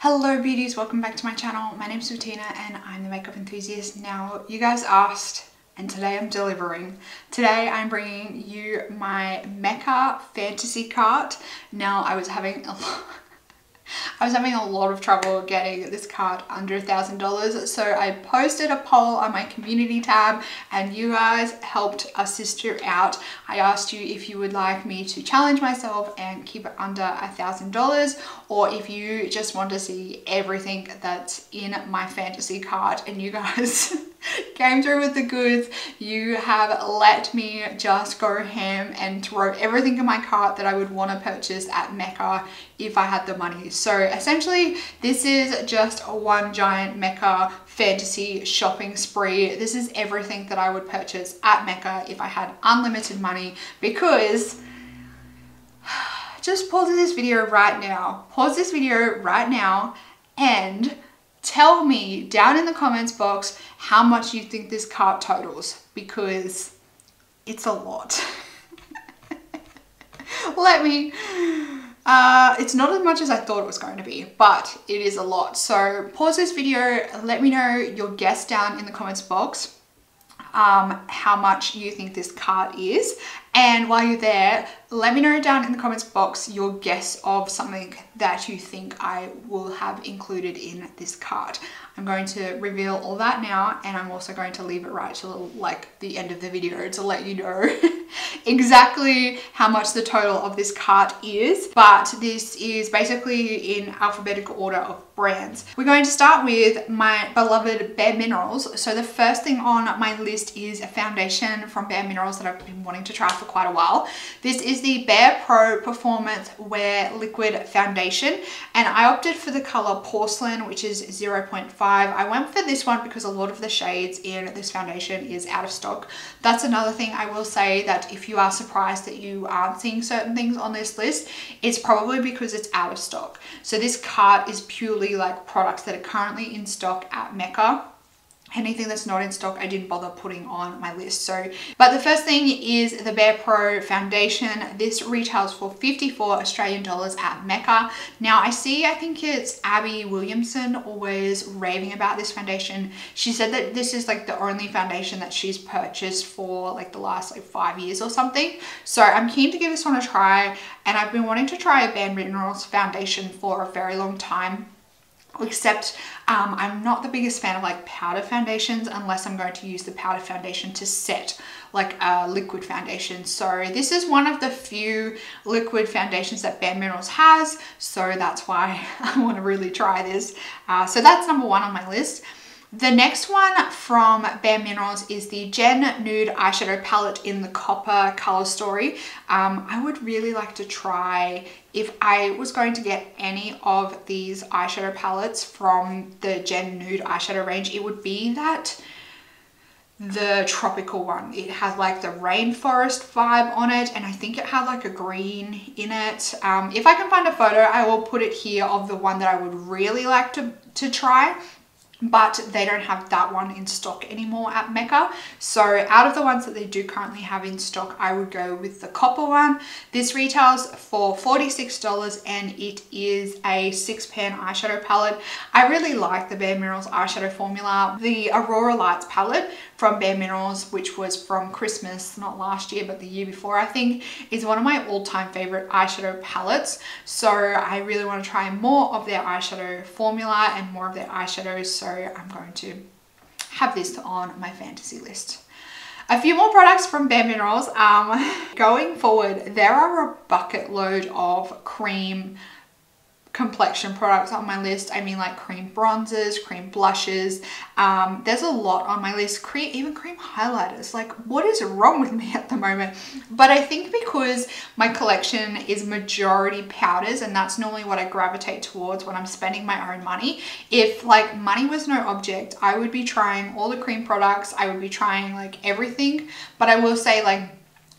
Hello beauties, welcome back to my channel. My name's Bettina and I'm the makeup enthusiast. Now, you guys asked and today I'm delivering. Today I'm bringing you my Mecca fantasy cart. Now, I was having a lot I was having a lot of trouble getting this card under a thousand dollars so I posted a poll on my community tab and you guys helped a sister out. I asked you if you would like me to challenge myself and keep it under a thousand dollars or if you just want to see everything that's in my fantasy card and you guys came through with the goods. You have let me just go ham and throw everything in my cart that I would want to purchase at Mecca if I had the money. So essentially this is just one giant Mecca fantasy shopping spree. This is everything that I would purchase at Mecca if I had unlimited money because just pause this video right now. Pause this video right now and tell me down in the comments box how much you think this cart totals because it's a lot. Let me, uh, it's not as much as I thought it was going to be, but it is a lot. So pause this video, let me know your guess down in the comments box um, how much you think this cart is. And while you're there, let me know down in the comments box your guess of something that you think I will have included in this cart. I'm going to reveal all that now and I'm also going to leave it right till like the end of the video to let you know exactly how much the total of this cart is. But this is basically in alphabetical order of brands. We're going to start with my beloved Bare Minerals. So the first thing on my list is a foundation from Bare Minerals that I've been wanting to try for quite a while. This is the Bare Pro Performance Wear Liquid Foundation and I opted for the color Porcelain which is 0.5. I went for this one because a lot of the shades in this foundation is out of stock. That's another thing I will say that if you are surprised that you aren't seeing certain things on this list, it's probably because it's out of stock. So this cart is purely like products that are currently in stock at Mecca anything that's not in stock I didn't bother putting on my list. So but the first thing is the Bare Pro foundation. This retails for 54 Australian dollars at Mecca. Now I see I think it's Abby Williamson always raving about this foundation. She said that this is like the only foundation that she's purchased for like the last like five years or something. So I'm keen to give this one a try and I've been wanting to try a Bare Minerals foundation for a very long time except um, I'm not the biggest fan of like powder foundations unless I'm going to use the powder foundation to set like a liquid foundation. So this is one of the few liquid foundations that Bare Minerals has. So that's why I want to really try this. Uh, so that's number one on my list. The next one from Bare Minerals is the Gen Nude Eyeshadow Palette in the Copper Color Story. Um, I would really like to try, if I was going to get any of these eyeshadow palettes from the Gen Nude eyeshadow range, it would be that the tropical one. It has like the rainforest vibe on it and I think it had like a green in it. Um, if I can find a photo, I will put it here of the one that I would really like to, to try but they don't have that one in stock anymore at Mecca. So out of the ones that they do currently have in stock, I would go with the copper one. This retails for $46 and it is a six pan eyeshadow palette. I really like the Bare Minerals eyeshadow formula. The Aurora Lights palette from Bare Minerals, which was from Christmas, not last year, but the year before, I think, is one of my all-time favorite eyeshadow palettes. So I really want to try more of their eyeshadow formula and more of their eyeshadows. So I'm going to have this on my fantasy list. A few more products from Bare Minerals. Um, going forward, there are a bucket load of cream complexion products on my list. I mean like cream bronzers, cream blushes. Um, there's a lot on my list, cream, even cream highlighters. Like what is wrong with me at the moment? But I think because my collection is majority powders and that's normally what I gravitate towards when I'm spending my own money. If like money was no object, I would be trying all the cream products. I would be trying like everything. But I will say like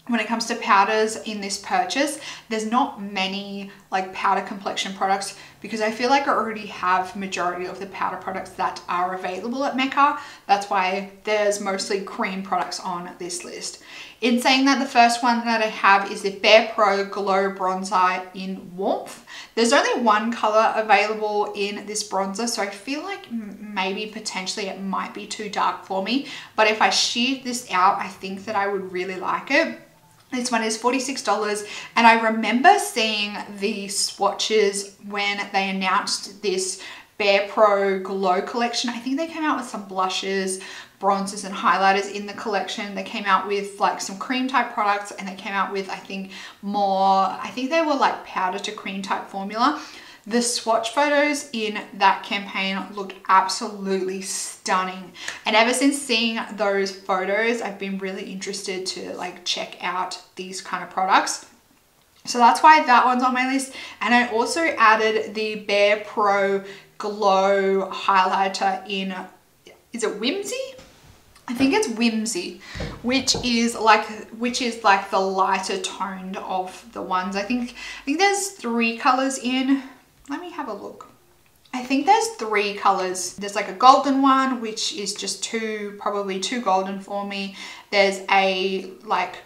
when it comes to powders in this purchase, there's not many like powder complexion products because I feel like I already have majority of the powder products that are available at Mecca. That's why there's mostly cream products on this list. In saying that, the first one that I have is the Bare Pro Glow Bronzer in Warmth. There's only one color available in this bronzer, so I feel like maybe potentially it might be too dark for me. But if I sheared this out, I think that I would really like it. This one is $46 and I remember seeing the swatches when they announced this Bare Pro Glow collection. I think they came out with some blushes, bronzers and highlighters in the collection. They came out with like some cream type products and they came out with I think more, I think they were like powder to cream type formula. The swatch photos in that campaign looked absolutely stunning. And ever since seeing those photos, I've been really interested to like check out these kind of products. So that's why that one's on my list. And I also added the Bare Pro Glow highlighter in, is it Whimsy? I think it's Whimsy, which is like which is like the lighter toned of the ones. I think I think there's three colors in let me have a look. I think there's three colors. There's like a golden one, which is just too, probably too golden for me. There's a like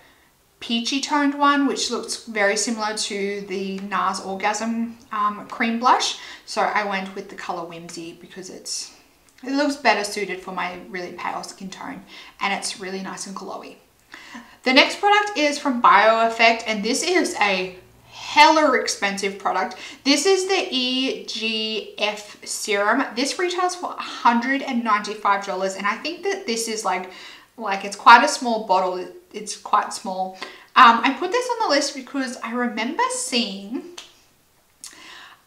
peachy toned one, which looks very similar to the NARS Orgasm um, cream blush. So I went with the color Whimsy because it's it looks better suited for my really pale skin tone and it's really nice and glowy. The next product is from BioEffect and this is a hella expensive product. This is the EGF serum. This retails for $195 and I think that this is like, like it's quite a small bottle. It's quite small. Um, I put this on the list because I remember seeing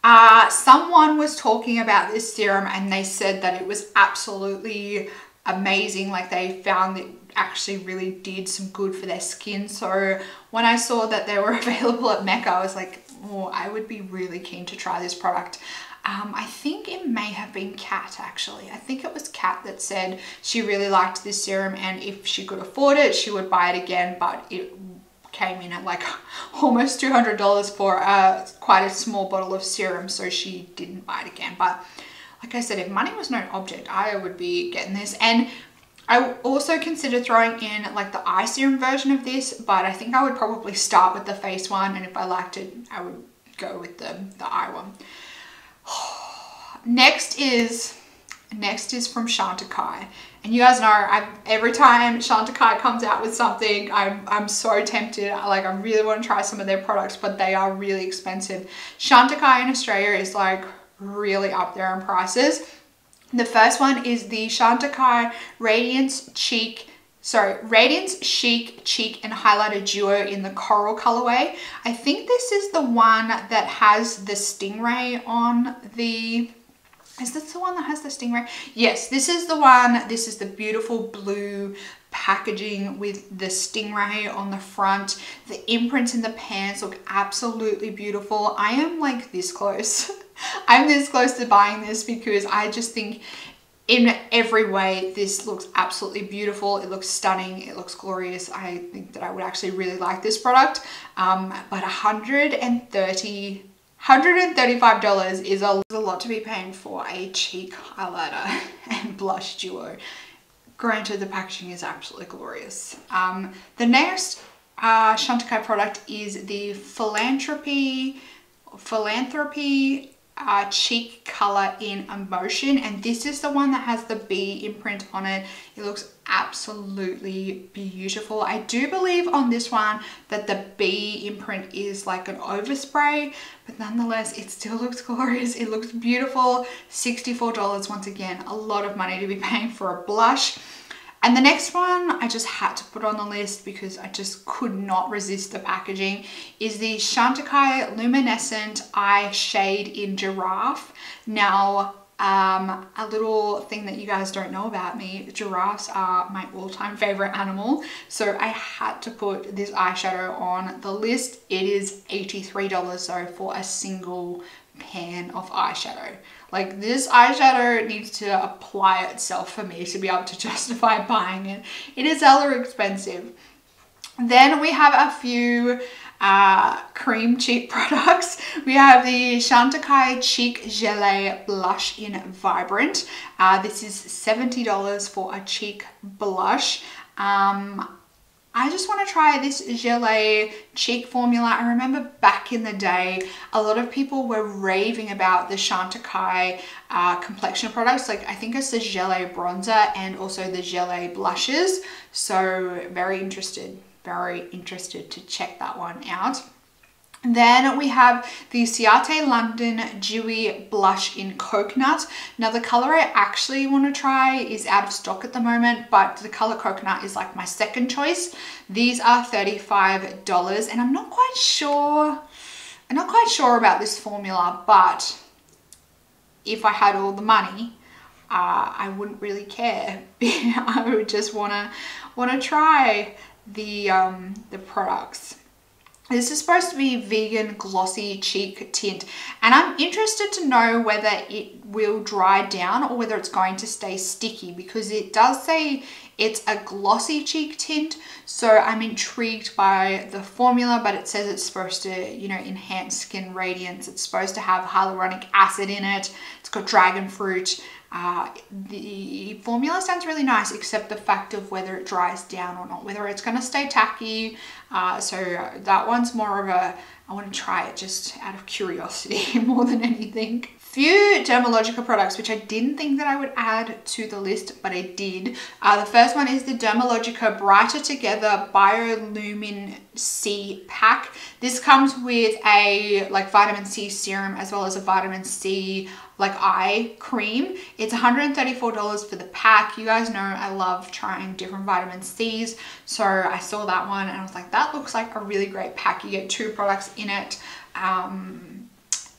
uh, someone was talking about this serum and they said that it was absolutely amazing. Like they found it actually really did some good for their skin. So when I saw that they were available at Mecca, I was like, oh, I would be really keen to try this product. Um, I think it may have been Kat actually. I think it was Kat that said she really liked this serum and if she could afford it, she would buy it again, but it came in at like almost $200 for a, quite a small bottle of serum, so she didn't buy it again. But like I said, if money was no object, I would be getting this. And I also consider throwing in like the eye serum version of this, but I think I would probably start with the face one. And if I liked it, I would go with the, the eye one. next is, next is from Chantecaille. And you guys know, I every time Chantecaille comes out with something, I'm, I'm so tempted. Like I really want to try some of their products, but they are really expensive. Chantecaille in Australia is like really up there in prices. The first one is the Chantecaille Radiance Cheek sorry, Radiance Chic Cheek and Highlighter Duo in the Coral colorway. I think this is the one that has the stingray on the, is this the one that has the stingray? Yes, this is the one. This is the beautiful blue packaging with the stingray on the front. The imprints in the pants look absolutely beautiful. I am like this close I'm this close to buying this because I just think in every way this looks absolutely beautiful it looks stunning it looks glorious i think that i would actually really like this product um, but 130 $135 is a, a lot to be paying for a cheek highlighter and blush duo. Granted, the packaging is absolutely glorious. Um, the next uh, Chantecaille product is the Philanthropy, Philanthropy uh, cheek color in emotion and this is the one that has the bee imprint on it. It looks absolutely beautiful. I do believe on this one that the bee imprint is like an overspray but nonetheless it still looks glorious. It looks beautiful. 64 dollars once again. A lot of money to be paying for a blush and the next one I just had to put on the list because I just could not resist the packaging is the Chantecaille Luminescent Eye Shade in Giraffe. Now, um, a little thing that you guys don't know about me, giraffes are my all-time favorite animal. So I had to put this eyeshadow on the list. It is $83 though for a single pan of eyeshadow. Like this eyeshadow needs to apply itself for me to be able to justify buying it. It is hella expensive. Then we have a few uh, cream cheek products. We have the Chantecaille Cheek Gelée Blush in Vibrant. Uh, this is $70 for a cheek blush. Um, I just want to try this Gelée cheek formula. I remember back in the day, a lot of people were raving about the Chantecaille uh, complexion products. Like I think it's the Gelée bronzer and also the Gelée blushes. So very interested, very interested to check that one out. Then we have the Ciate London Dewy Blush in Coconut. Now the color I actually want to try is out of stock at the moment, but the color Coconut is like my second choice. These are $35 and I'm not quite sure, I'm not quite sure about this formula, but if I had all the money, uh, I wouldn't really care. I would just wanna wanna try the um, the products. This is supposed to be vegan glossy cheek tint and I'm interested to know whether it will dry down or whether it's going to stay sticky because it does say it's a glossy cheek tint so I'm intrigued by the formula but it says it's supposed to you know enhance skin radiance. It's supposed to have hyaluronic acid in it. It's got dragon fruit. Uh, the formula sounds really nice, except the fact of whether it dries down or not, whether it's going to stay tacky. Uh, so that one's more of a, I want to try it just out of curiosity more than anything few Dermalogica products which I didn't think that I would add to the list but I did. Uh, the first one is the Dermalogica Brighter Together Biolumin C pack. This comes with a like vitamin C serum as well as a vitamin C like eye cream. It's $134 for the pack. You guys know I love trying different vitamin C's. So I saw that one and I was like, that looks like a really great pack. You get two products in it. Um,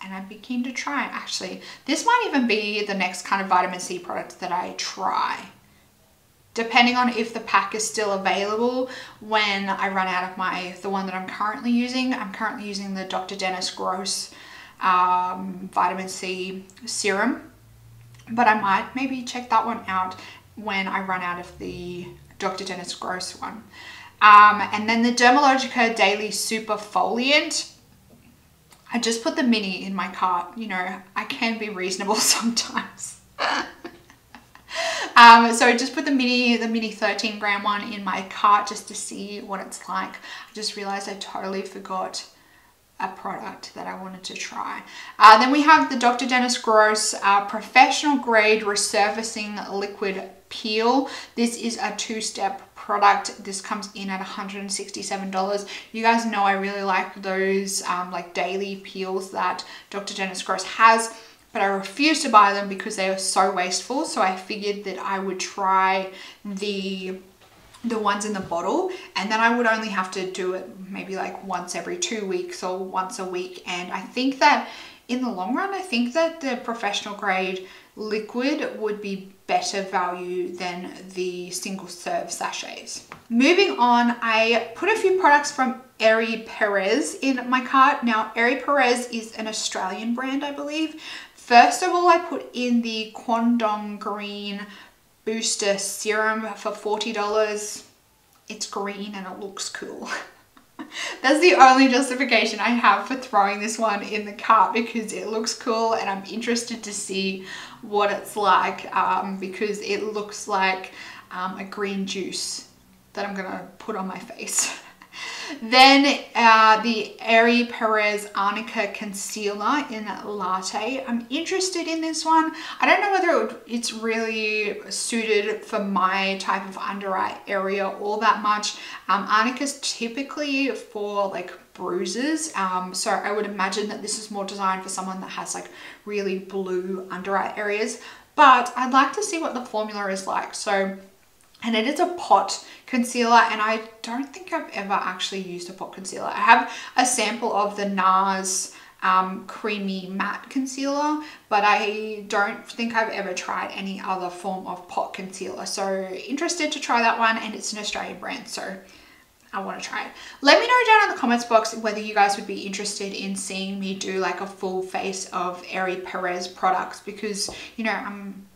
and I'd keen to try actually. This might even be the next kind of vitamin C product that I try. Depending on if the pack is still available when I run out of my, the one that I'm currently using. I'm currently using the Dr. Dennis Gross um, vitamin C serum. But I might maybe check that one out when I run out of the Dr. Dennis Gross one. Um, and then the Dermalogica Daily Super Foliant I just put the mini in my cart. You know, I can be reasonable sometimes. um, so I just put the mini, the mini 13 gram one in my cart just to see what it's like. I just realized I totally forgot a product that I wanted to try. Uh, then we have the Dr. Dennis Gross uh, Professional Grade Resurfacing Liquid Peel. This is a two-step product. This comes in at $167. You guys know I really like those um, like daily peels that Dr. Dennis Gross has but I refused to buy them because they are so wasteful. So I figured that I would try the the ones in the bottle and then I would only have to do it maybe like once every two weeks or once a week and I think that in the long run I think that the professional grade liquid would be better value than the single serve sachets. Moving on, I put a few products from Ere Perez in my cart. Now, Ere Perez is an Australian brand, I believe. First of all, I put in the Quandong Green Booster Serum for $40. It's green and it looks cool. That's the only justification I have for throwing this one in the cart because it looks cool and I'm interested to see what it's like um, because it looks like um, a green juice that I'm gonna put on my face. Then uh, the Ere Perez Arnica Concealer in Latte. I'm interested in this one. I don't know whether it would, it's really suited for my type of under eye area all that much. Um, Arnica's typically for like bruises. Um, so I would imagine that this is more designed for someone that has like really blue under eye areas. But I'd like to see what the formula is like. So and it is a pot concealer and I don't think I've ever actually used a pot concealer. I have a sample of the NARS um, creamy matte concealer but I don't think I've ever tried any other form of pot concealer so interested to try that one and it's an Australian brand so I want to try it. Let me know down in the comments box whether you guys would be interested in seeing me do like a full face of Ere Perez products because you know I'm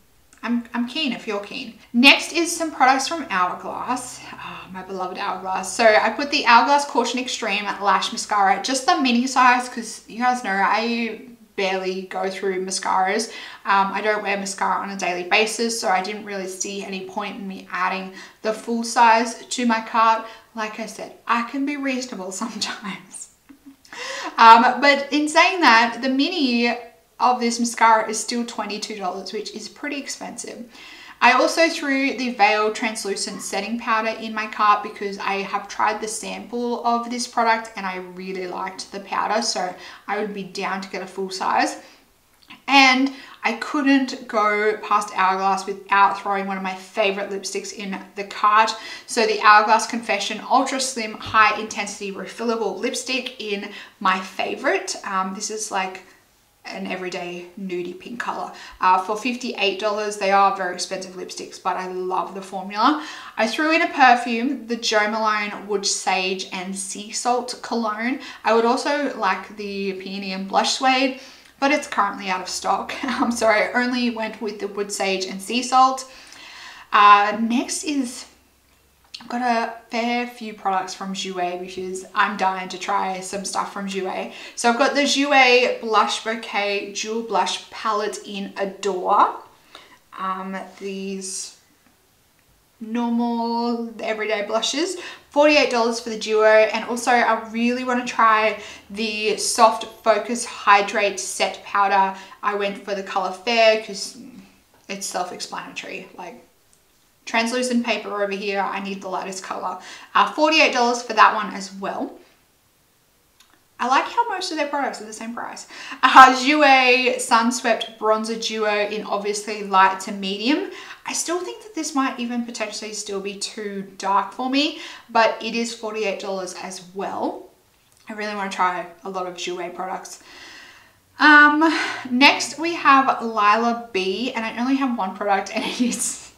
I'm, I'm keen if you're keen. Next is some products from Hourglass. Oh, my beloved Hourglass. So I put the Hourglass Caution Extreme Lash Mascara, just the mini size because you guys know I barely go through mascaras. Um, I don't wear mascara on a daily basis, so I didn't really see any point in me adding the full size to my cart. Like I said, I can be reasonable sometimes. um, but in saying that, the mini of this mascara is still $22, which is pretty expensive. I also threw the Veil Translucent Setting Powder in my cart because I have tried the sample of this product and I really liked the powder. So I would be down to get a full size. And I couldn't go past Hourglass without throwing one of my favorite lipsticks in the cart. So the Hourglass Confession Ultra Slim High Intensity Refillable Lipstick in my favorite. Um, this is like an everyday nudie pink color. Uh, for $58, they are very expensive lipsticks, but I love the formula. I threw in a perfume, the Jo Malone Wood Sage and Sea Salt Cologne. I would also like the Peony and Blush Suede, but it's currently out of stock. Um, so I only went with the Wood Sage and Sea Salt. Uh, next is I've got a fair few products from Jouer because I'm dying to try some stuff from Jouer. So I've got the Jouer Blush Bouquet Dual Blush Palette in Adore. Um, these normal everyday blushes $48 for the duo and also I really want to try the soft focus hydrate set powder I went for the color fair because it's self-explanatory like translucent paper over here. I need the lightest color. Uh, $48 for that one as well. I like how most of their products are the same price. Uh, Jouer Sunswept Bronzer Duo in obviously light to medium. I still think that this might even potentially still be too dark for me, but it is $48 as well. I really want to try a lot of Jouer products. Um, next we have Lilah B and I only have one product and it is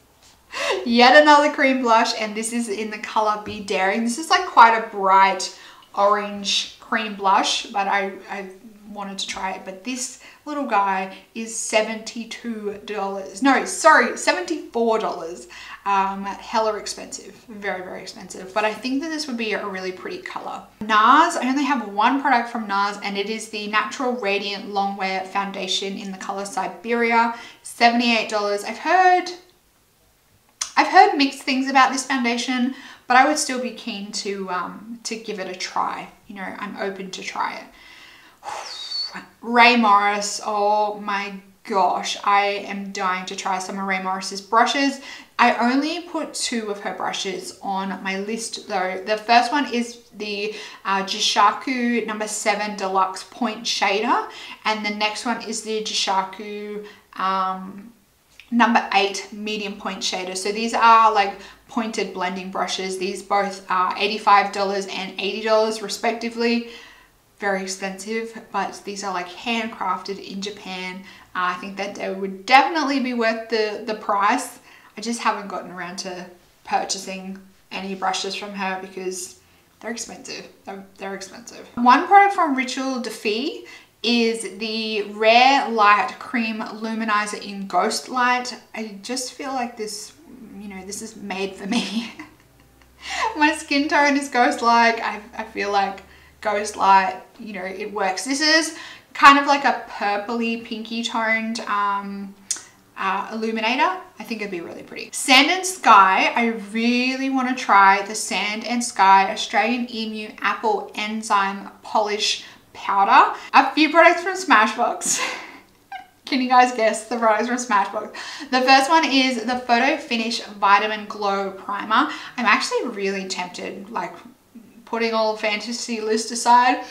Yet another cream blush and this is in the color Be Daring. This is like quite a bright orange cream blush, but I, I wanted to try it. But this little guy is $72. No, sorry, $74. Um, hella expensive, very, very expensive. But I think that this would be a really pretty color. NARS, I only have one product from NARS and it is the Natural Radiant Longwear Foundation in the color Siberia, $78. I've heard I've heard mixed things about this foundation, but I would still be keen to, um, to give it a try. You know, I'm open to try it. Rae Morris, oh my gosh, I am dying to try some of Rae Morris's brushes. I only put two of her brushes on my list though. The first one is the uh, Jishaku number seven deluxe point shader. And the next one is the Jishaku um, number eight medium point shader. So these are like pointed blending brushes. These both are $85 and $80 respectively. Very expensive, but these are like handcrafted in Japan. Uh, I think that they would definitely be worth the, the price. I just haven't gotten around to purchasing any brushes from her because they're expensive. They're, they're expensive. One product from Ritual de Fille is the Rare Light Cream Luminizer in Ghost Light. I just feel like this, you know, this is made for me. My skin tone is ghost-like. I, I feel like ghost light, you know, it works. This is kind of like a purpley pinky toned um, uh, illuminator. I think it'd be really pretty. Sand and Sky, I really want to try the Sand and Sky Australian Emu Apple Enzyme Polish powder. A few products from Smashbox. Can you guys guess the products from Smashbox? The first one is the Photo Finish Vitamin Glow Primer. I'm actually really tempted, like putting all fantasy list aside,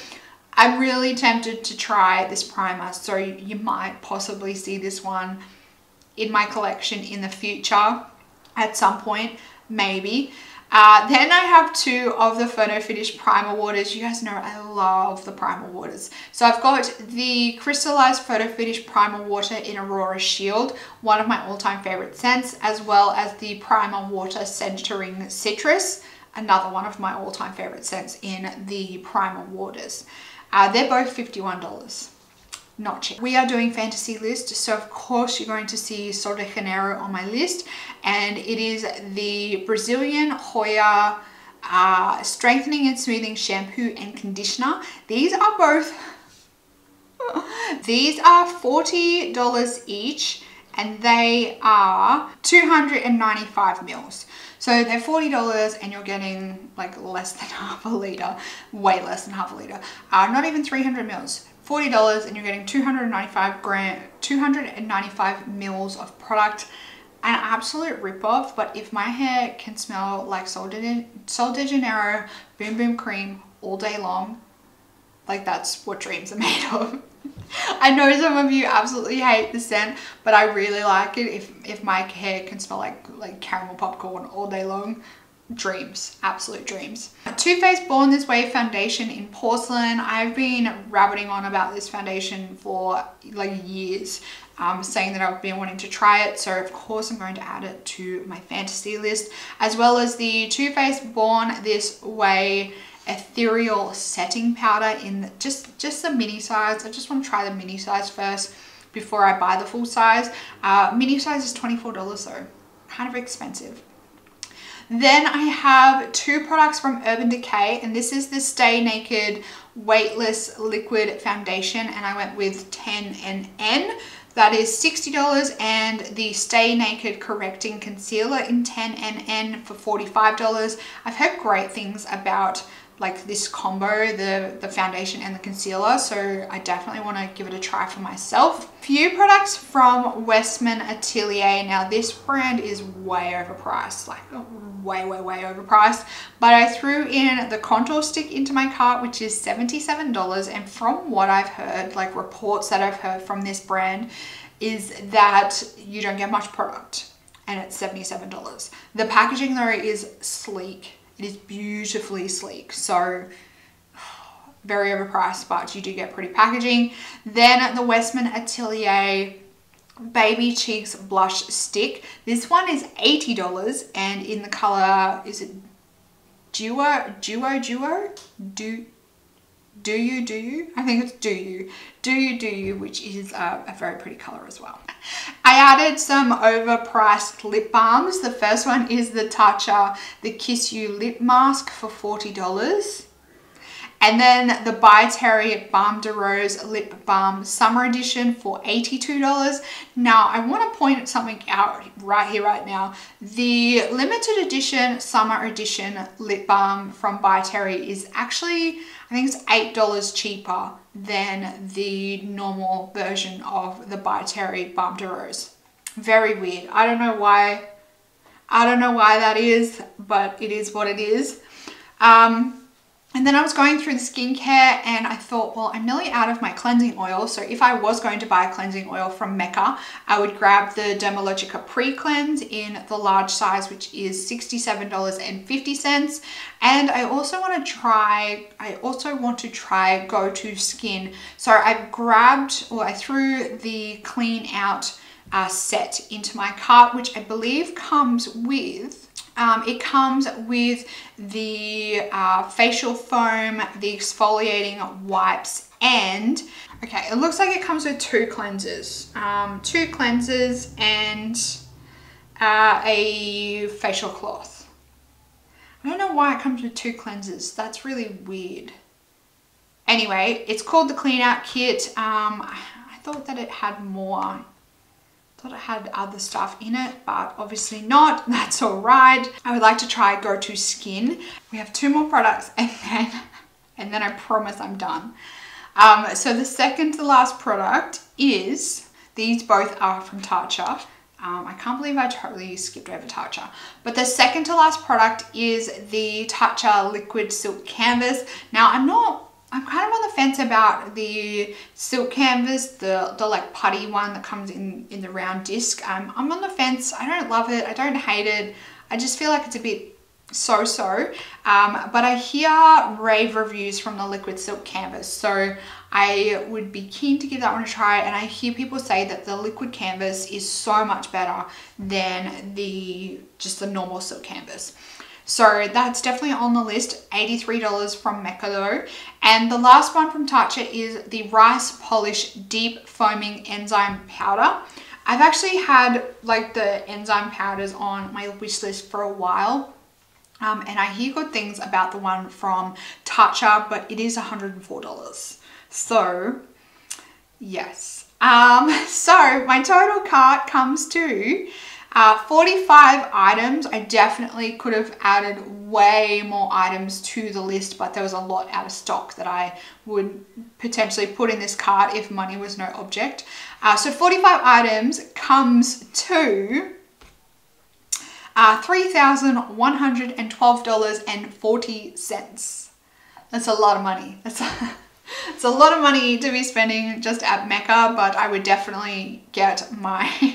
I'm really tempted to try this primer. So you might possibly see this one in my collection in the future at some point, maybe. Uh, then I have two of the Photo Finish Primer Waters. You guys know I love the Primer Waters. So I've got the Crystallized Photo Finish Primer Water in Aurora Shield, one of my all-time favorite scents, as well as the Primer Water Centering Citrus, another one of my all-time favorite scents in the Primer Waters. Uh, they're both $51. Not cheap. We are doing fantasy list, so of course you're going to see Sol de Janeiro on my list, and it is the Brazilian Joia uh, Strengthening and Smoothing Shampoo and Conditioner. These are both, these are $40 each, and they are 295 mils. So they're $40 and you're getting like less than half a litre, way less than half a litre, uh, not even 300 mils. $40 and you're getting 295 gram, 295 mils of product. An absolute ripoff, but if my hair can smell like Sol de, Sol de Janeiro Boom Boom Cream all day long, like that's what dreams are made of. I know some of you absolutely hate the scent, but I really like it. If if my hair can smell like like caramel popcorn all day long, dreams, absolute dreams. Too Faced Born This Way foundation in porcelain. I've been rabbiting on about this foundation for like years, um, saying that I've been wanting to try it. So of course I'm going to add it to my fantasy list, as well as the Too Faced Born This Way ethereal setting powder in just just the mini size i just want to try the mini size first before i buy the full size uh, mini size is 24 dollars though kind of expensive then I have two products from Urban Decay and this is the Stay Naked Weightless Liquid Foundation and I went with 10 and N. That is $60 and the Stay Naked Correcting Concealer in 10 and N for $45. I've heard great things about like this combo, the, the foundation and the concealer. So I definitely want to give it a try for myself. Few products from Westman Atelier. Now this brand is way overpriced, like way, way, way overpriced. But I threw in the contour stick into my cart, which is $77. And from what I've heard, like reports that I've heard from this brand, is that you don't get much product and it's $77. The packaging though is sleek it is beautifully sleek. So very overpriced, but you do get pretty packaging. Then the Westman Atelier Baby Cheeks Blush Stick. This one is $80 and in the color, is it Duo, Duo, Duo? Do, do you, do you? I think it's do you. Do you, do you, which is a, a very pretty color as well. I added some overpriced lip balms. The first one is the Tatcha the Kissu Lip Mask for $40. And then the By Terry Baume de Rose Lip Balm Summer Edition for $82. Now, I want to point something out right here, right now. The limited edition Summer Edition Lip Balm from By Terry is actually, I think it's $8 cheaper than the normal version of the By Terry Baume de Rose. Very weird. I don't know why. I don't know why that is, but it is what it is. Um, and then I was going through the skincare and I thought, well, I'm nearly out of my cleansing oil. So if I was going to buy a cleansing oil from Mecca, I would grab the Dermalogica Pre-Cleanse in the large size, which is $67.50. And I also want to try, I also want to try Go To Skin. So I grabbed, or I threw the Clean Out uh, set into my cart, which I believe comes with um, it comes with the uh, facial foam, the exfoliating wipes, and okay, it looks like it comes with two cleansers. Um, two cleansers and uh, a facial cloth. I don't know why it comes with two cleansers. That's really weird. Anyway, it's called the Clean Out Kit. Um, I thought that it had more Thought it had other stuff in it, but obviously not. That's all right. I would like to try Go To Skin. We have two more products and then, and then I promise I'm done. Um, so the second to last product is, these both are from Tatcha. Um, I can't believe I totally skipped over Tatcha. But the second to last product is the Tatcha Liquid Silk Canvas. Now I'm not I'm kind of on the fence about the silk canvas, the, the like putty one that comes in, in the round disc. Um, I'm on the fence. I don't love it. I don't hate it. I just feel like it's a bit so-so. Um, but I hear rave reviews from the liquid silk canvas. So I would be keen to give that one a try. And I hear people say that the liquid canvas is so much better than the just the normal silk canvas. So that's definitely on the list. $83 from Mecca though. And the last one from Tatcha is the Rice Polish Deep Foaming Enzyme Powder. I've actually had like the enzyme powders on my wish list for a while. Um, and I hear good things about the one from Tatcha, but it is $104. So yes. Um, so my total cart comes to uh, 45 items. I definitely could have added way more items to the list, but there was a lot out of stock that I would potentially put in this cart if money was no object. Uh, so 45 items comes to uh, $3,112.40. That's a lot of money. That's a it's a lot of money to be spending just at Mecca, but I would definitely get my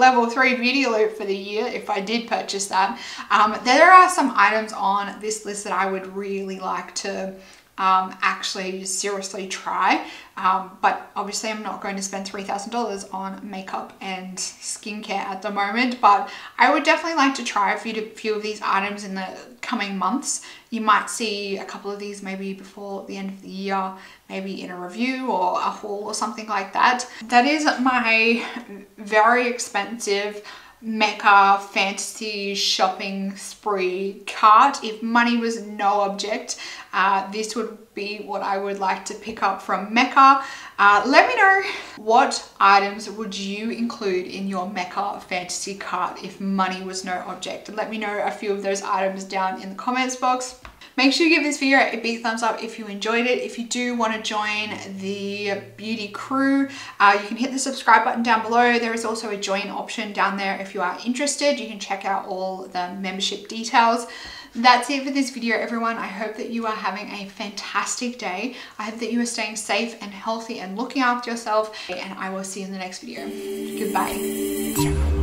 level 3 beauty loop for the year if I did purchase that. Um, there are some items on this list that I would really like to um, actually seriously try. Um, but obviously I'm not going to spend $3,000 on makeup and skincare at the moment, but I would definitely like to try a few, a few of these items in the coming months. You might see a couple of these maybe before the end of the year, maybe in a review or a haul or something like that. That is my very expensive Mecca fantasy shopping spree cart. If money was no object, uh, this would be what I would like to pick up from Mecca. Uh, let me know what items would you include in your Mecca fantasy cart if money was no object. Let me know a few of those items down in the comments box. Make sure you give this video a big thumbs up if you enjoyed it. If you do want to join the beauty crew, uh, you can hit the subscribe button down below. There is also a join option down there if you are interested. You can check out all the membership details. That's it for this video, everyone. I hope that you are having a fantastic day. I hope that you are staying safe and healthy and looking after yourself. And I will see you in the next video. Goodbye.